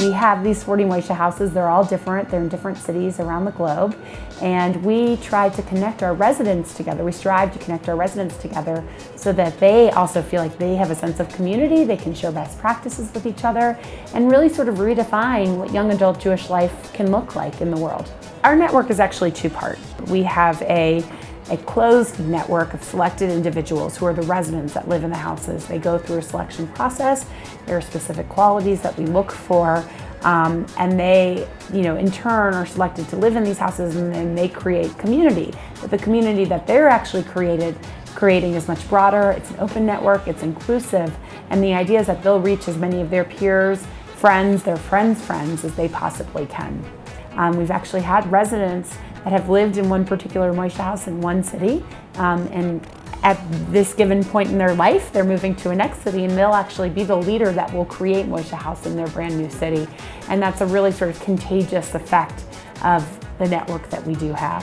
We have these 40 Moishe houses. They're all different. They're in different cities around the globe. And we try to connect our residents together. We strive to connect our residents together so that they also feel like they have a sense of community, they can share best practices with each other, and really sort of redefine what young adult Jewish life can look like in the world. Our network is actually two-part. We have a a closed network of selected individuals who are the residents that live in the houses. They go through a selection process. There are specific qualities that we look for. Um, and they, you know, in turn are selected to live in these houses and then they create community. But the community that they're actually created, creating is much broader. It's an open network, it's inclusive. And the idea is that they'll reach as many of their peers, friends, their friends' friends as they possibly can. Um, we've actually had residents that have lived in one particular Moishe house in one city, um, and at this given point in their life, they're moving to a next city, and they'll actually be the leader that will create Moishe House in their brand new city. And that's a really sort of contagious effect of the network that we do have.